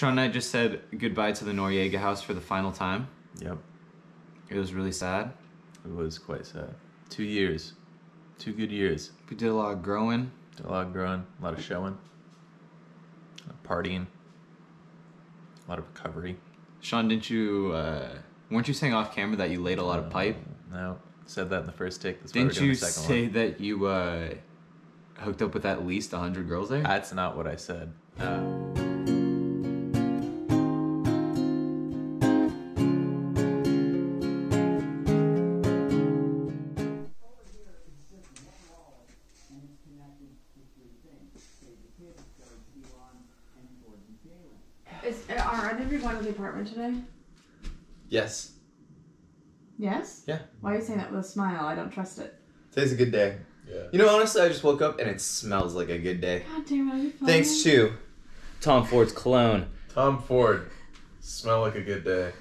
Sean and I just said goodbye to the Noriega house for the final time. Yep. It was really sad. It was quite sad. Two years. Two good years. We did a lot of growing. Did a lot of growing, a lot of showing, a lot of partying, a lot of recovery. Sean, didn't you, uh, weren't you saying off camera that you laid a lot of pipe? No, said that in the first take. That's Didn't you the second say one. that you uh, hooked up with at least 100 girls there? That's not what I said. Uh, saying that with a smile? I don't trust it. Today's a good day. Yeah. You know, honestly, I just woke up and it smells like a good day. God damn it, are you fine? Thanks to Tom Ford's cologne. Tom Ford. Smell like a good day.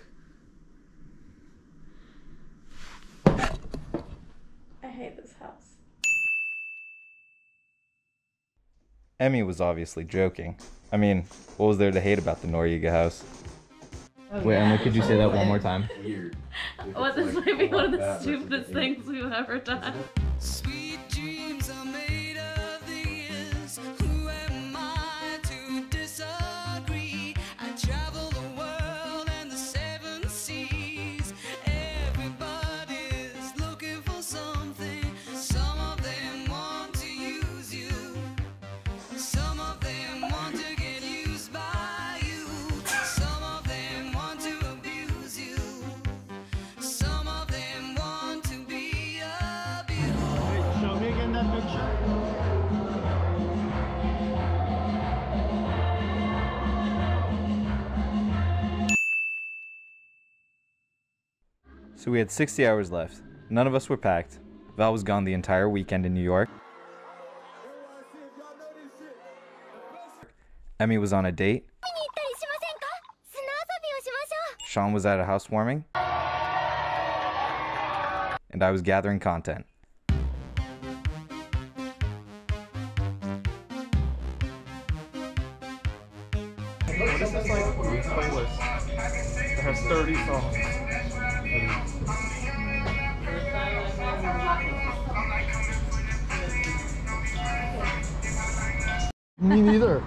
I hate this house. Emmy was obviously joking. I mean, what was there to hate about the Noriega house? Wait, Emily, could you say that one more time? Weird. What this might be one of the stupidest things we've ever done. So we had 60 hours left. None of us were packed. Val was gone the entire weekend in New York. Emmy was on a date. Sean was at a housewarming. And I was gathering content. Has 30 songs. Me neither.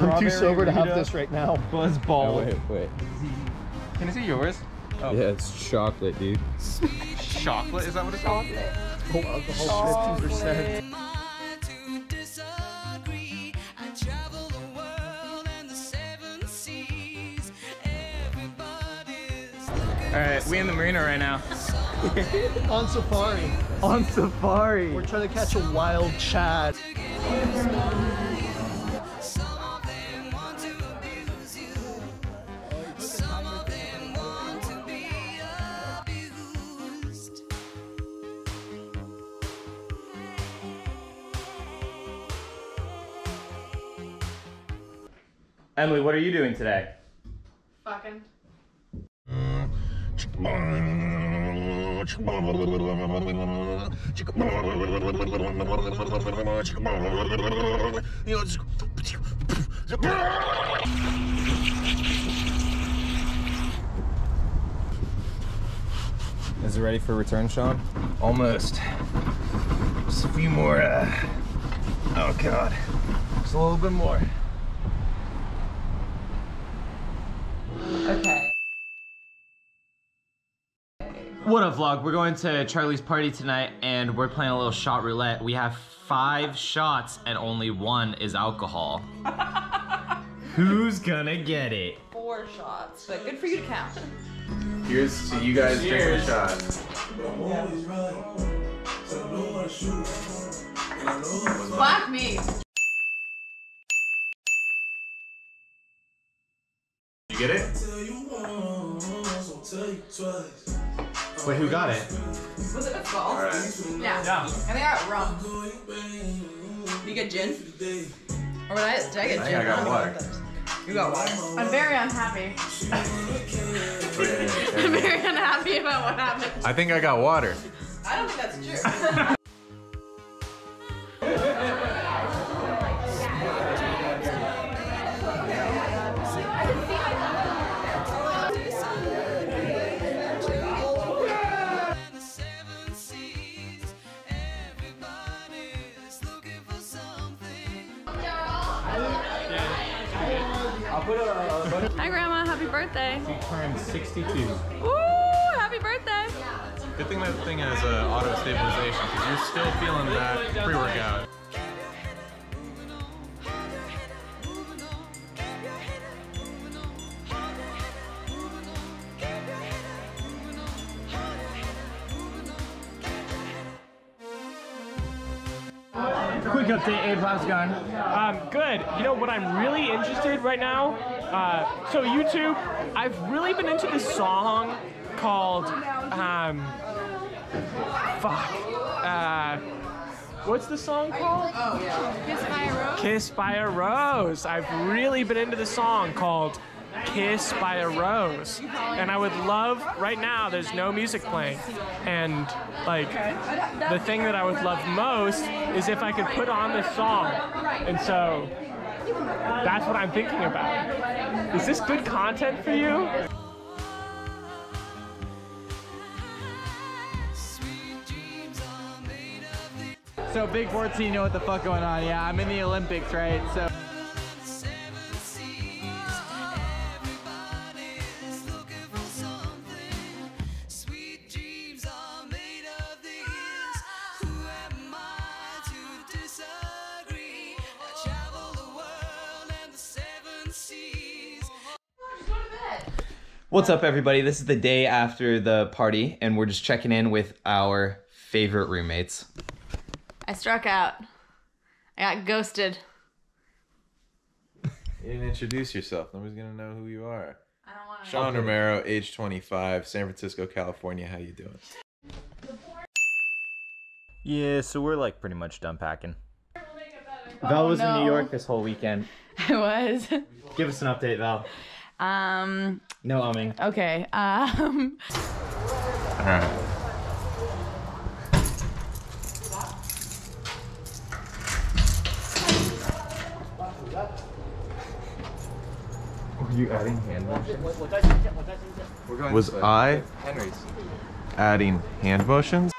I'm too sober to have this right now. Buzz ball. wait, wait. Can I see yours? Oh. Yeah, it's chocolate, dude. Chocolate? Is that what it's called? Full oh, alcohol, 15%. Everybody's looking Alright, we in the marina right now. On safari. On safari. We're trying to catch a wild Chad. Some of them want to abuse you. Some of them want to be abused. Emily, what are you doing today? Fucking. Is it ready for return, Sean? almost. Just a few more. Uh, oh God. Just a little bit more. Okay. What up, vlog? We're going to Charlie's party tonight and we're playing a little shot roulette. We have five shots and only one is alcohol. Who's gonna get it? Four shots, but good for you to count. Here's to you guys drinking a shot. Fuck me. You get it? Wait, who got it? Was it a skull? Alright. Yeah. Yeah. I think I got rum. You get gin? Or what I, did I get I gin? think I got don't water. what that is. You got water. I'm very unhappy. I'm very unhappy about what happened. I think I got water. I don't think that's true. Grandma. Happy birthday. She turned 62. Woo! Happy birthday. Good thing that thing has uh, auto stabilization because you're still feeling that pre-workout. Quick update, Abe, how's it going? Um, good. You know what I'm really interested right now? Uh, so YouTube, I've really been into this song called um, fuck. Uh, what's the song called? Kiss by a rose. Kiss by a Rose. I've really been into the song called Kiss by a Rose. And I would love, right now, there's no music playing. And, like, the thing that I would love most is if I could put on this song. And so, that's what I'm thinking about. Is this good content for you? So Big 14, you know what the fuck going on? Yeah, I'm in the Olympics, right? So. What's up, everybody? This is the day after the party, and we're just checking in with our favorite roommates. I struck out. I got ghosted. You didn't introduce yourself. Nobody's gonna know who you are. I don't want to. Sean Romero, age 25, San Francisco, California. How you doing? Yeah, so we're like pretty much done packing. Val oh, was in no. New York this whole weekend. I was. Give us an update, Val. Um. No umming. Okay. Um. All right. Were you adding hand motions? Was to I Henry's. adding hand motions?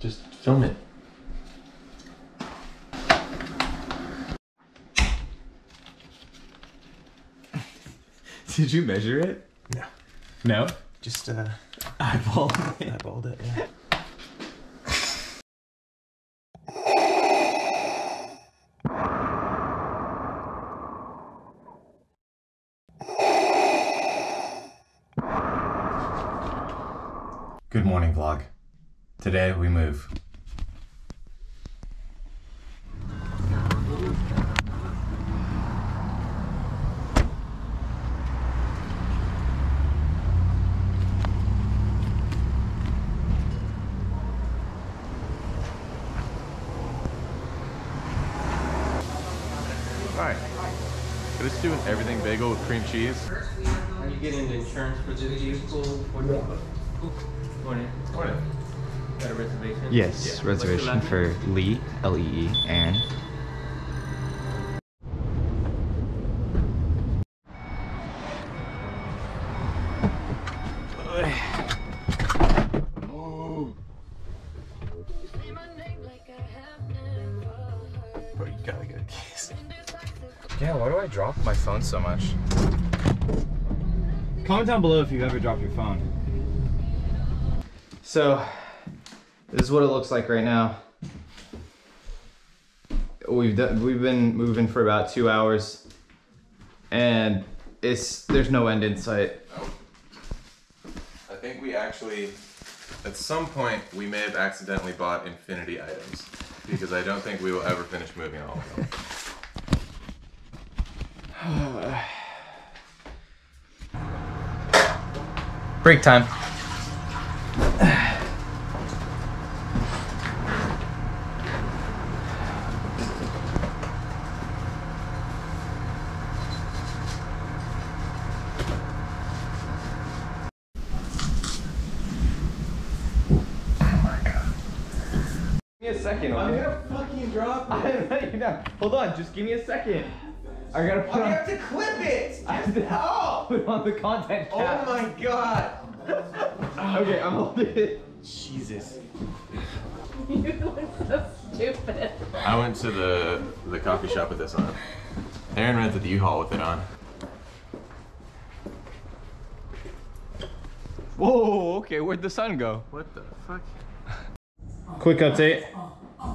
Just film it. Did you measure it? No. No? Just uh, Eyeball. eyeballed it. Yeah. Good morning, vlog. Today we move. Just do an everything bagel with cream cheese. Are you getting insurance for the vehicle? Morning. Morning. Morning. Got a reservation? Yes, Yeah. Reservation for Lee, Lee, L E E, phone so much? Comment down below if you've ever dropped your phone. So, this is what it looks like right now. We've done, we've been moving for about two hours, and it's there's no end in sight. I think we actually, at some point, we may have accidentally bought infinity items because I don't think we will ever finish moving all of them. Break time. Give me a second. okay? I'm gonna fucking drop it. Hold on, just give me a second. I gotta put oh, on. have to clip it. I have to Oh, put on the content cap. oh my god. Okay, I'm holding it. Jesus. you look so stupid. I went to the the coffee shop with this on. Aaron rented the U-Haul with it on. Whoa, okay, where'd the sun go? What the fuck? Quick update.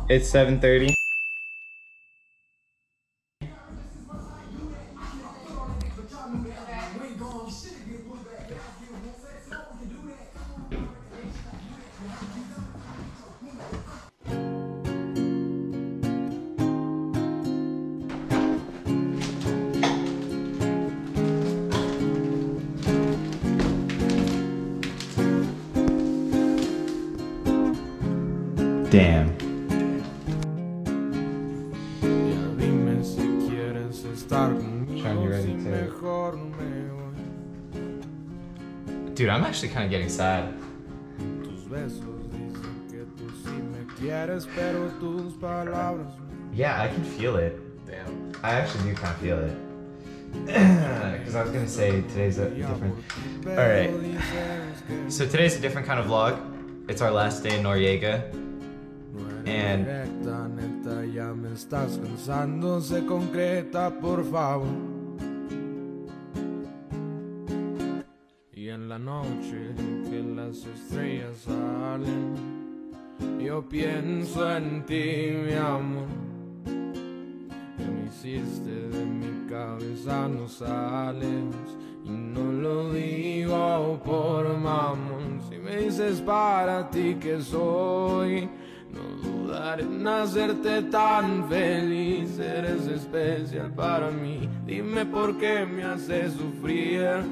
It's 7:30. Estar conmigo, Sean, you ready to- mejor me voy. Dude, I'm actually kind of getting sad. Tus besos dicen que tú sí me quieres, pero tus palabras Yeah, I can feel it. Damn. I actually do kind of feel it. Because I was gonna say today's a different. All right. So today's a different kind of vlog. It's our last day in Noriega, and Ya me estás cansando, se concreta, por favor. Y en la noche que las estrellas salen, yo pienso en ti, mi amor. Que me hiciste de mi cabeza, no sales. Y no lo digo por mamón. Si me dices para ti que soy, no dudaré en hacerte tan feliz. Eres especial para mí. Dime por qué me haces sufrir.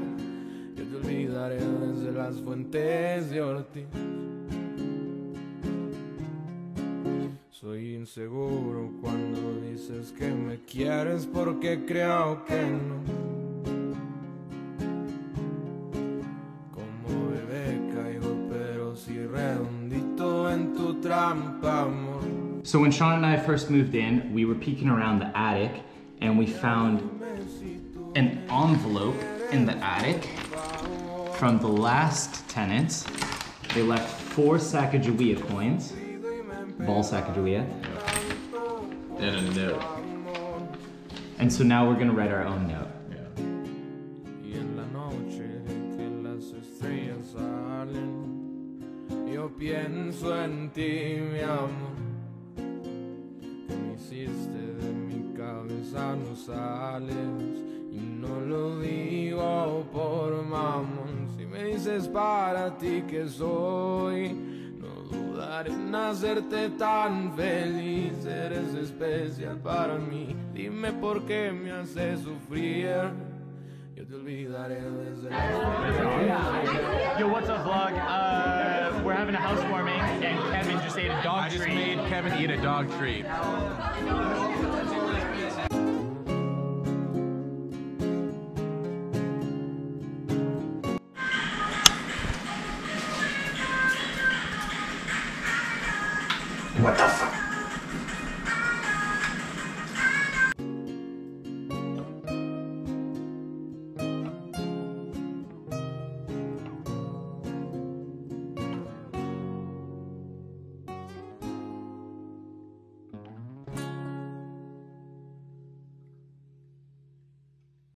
Yo te olvidaré desde las fuentes de Ortiz. Soy inseguro cuando dices que me quieres porque creo que no. So when Sean and I first moved in, we were peeking around the attic and we found an envelope in the attic from the last tenants. They left four Sacagawea coins, ball Sacagawea. And a note. And so now we're gonna write our own note. Y hiciste de mi cabeza, no sales. Y no lo digo por mamón. Si me dices para ti que soy, no dudaré en hacerte tan feliz. Eres especial para mí. Dime por qué me haces sufrir. Yo te olvidaré desde Yo, what's up, vlog? Uh, we're having a housewarming, and Kevin just ate a dog I treat. I just made Kevin eat a dog treat.